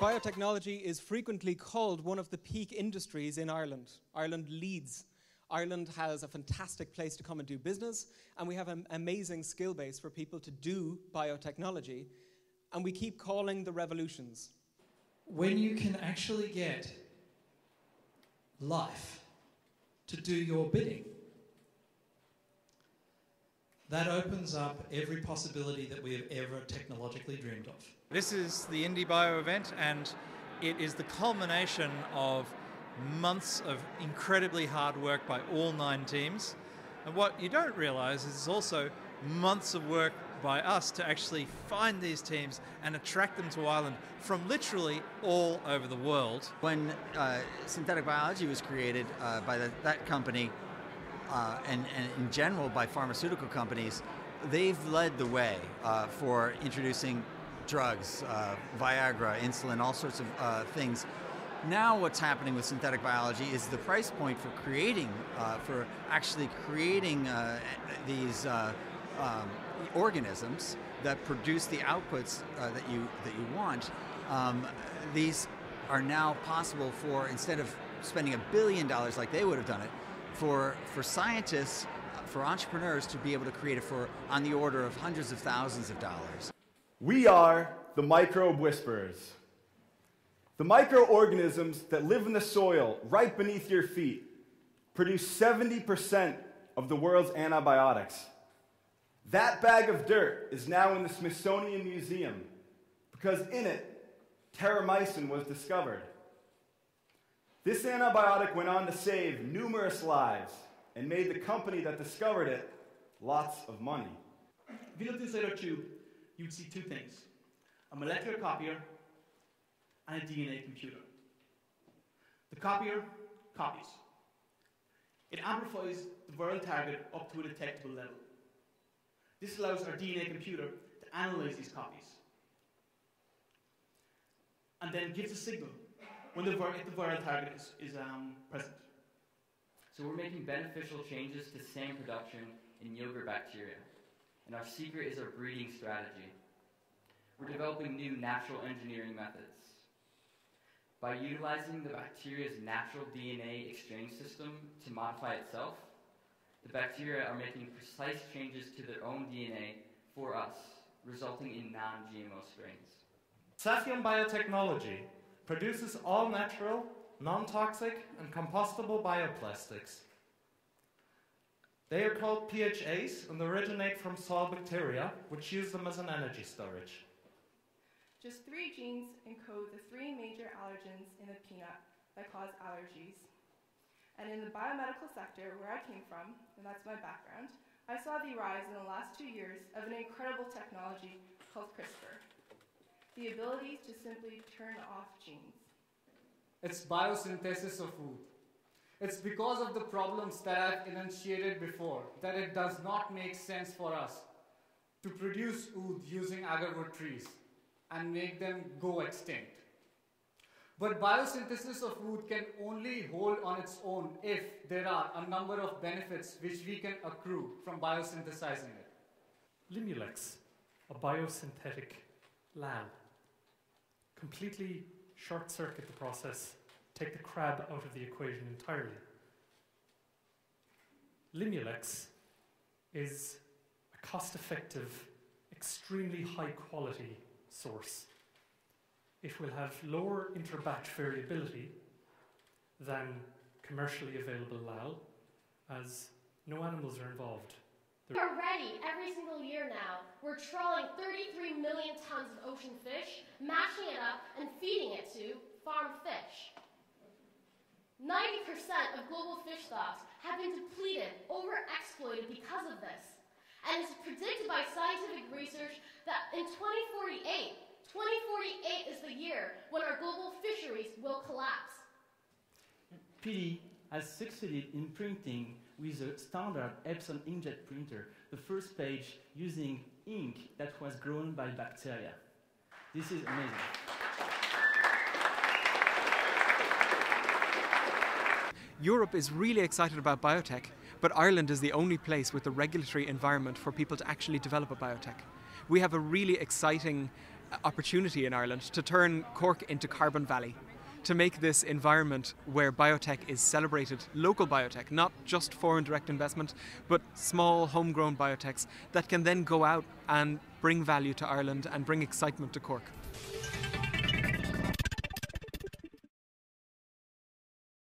Biotechnology is frequently called one of the peak industries in Ireland. Ireland leads. Ireland has a fantastic place to come and do business, and we have an amazing skill base for people to do biotechnology, and we keep calling the revolutions. When you can actually get life to do your bidding, that opens up every possibility that we have ever technologically dreamed of. This is the IndieBio event, and it is the culmination of months of incredibly hard work by all nine teams. And what you don't realize is also months of work by us to actually find these teams and attract them to Ireland from literally all over the world. When uh, synthetic biology was created uh, by the, that company, uh, and, and, in general by pharmaceutical companies, they've led the way uh, for introducing drugs, uh, Viagra, insulin, all sorts of uh, things. Now, what's happening with synthetic biology is the price point for creating, uh, for actually creating uh, these um, organisms that produce the outputs that you that you want. Um, these are now possible for instead of spending a billion dollars like they would have done it, for, for scientists, for entrepreneurs to be able to create it for on the order of hundreds of thousands of dollars. We are the microbe whisperers. The microorganisms that live in the soil right beneath your feet produce 70% of the world's antibiotics. That bag of dirt is now in the Smithsonian Museum because in it, terramycin was discovered. This antibiotic went on to save numerous lives and made the company that discovered it lots of money. VLT02 you'd see two things a molecular copier and a DNA computer. The copier copies. It amplifies the viral target up to a detectable level. This allows our DNA computer to analyze these copies and then gives a signal when the, if the viral target is, is um, present. So we're making beneficial changes to SAM production in yogurt bacteria. And our secret is our breeding strategy. We're developing new natural engineering methods. By utilizing the bacteria's natural DNA exchange system to modify itself, the bacteria are making precise changes to their own DNA for us, resulting in non-GMO strains. Saffion Biotechnology produces all natural, non-toxic and compostable bioplastics. They are called PHAs and originate from soil bacteria, which use them as an energy storage. Just three genes encode the three major allergens in the peanut that cause allergies. And in the biomedical sector, where I came from, and that's my background, I saw the rise in the last two years of an incredible technology called CRISPR the ability to simply turn off genes. It's biosynthesis of food. It's because of the problems that I've enunciated before that it does not make sense for us to produce oud using agarwood trees and make them go extinct. But biosynthesis of food can only hold on its own if there are a number of benefits which we can accrue from biosynthesizing it. Limulex, a biosynthetic lamb completely short circuit the process, take the crab out of the equation entirely. Limulex is a cost effective, extremely high quality source. It will have lower interbatch variability than commercially available LAL, as no animals are involved. We're ready every single year now. We're trawling 33 million tons of ocean fish, mashing it up, and feeding it to farm fish. 90% of global fish stocks have been depleted, overexploited because of this. And it's predicted by scientific research that in 2048, 2048 is the year when our global fisheries will collapse. Pili has succeeded in printing with a standard Epson inkjet printer the first page using ink that was grown by bacteria. This is amazing. Europe is really excited about biotech, but Ireland is the only place with the regulatory environment for people to actually develop a biotech. We have a really exciting uh, opportunity in Ireland to turn Cork into Carbon Valley to make this environment where biotech is celebrated, local biotech, not just foreign direct investment, but small homegrown biotechs that can then go out and bring value to Ireland and bring excitement to Cork.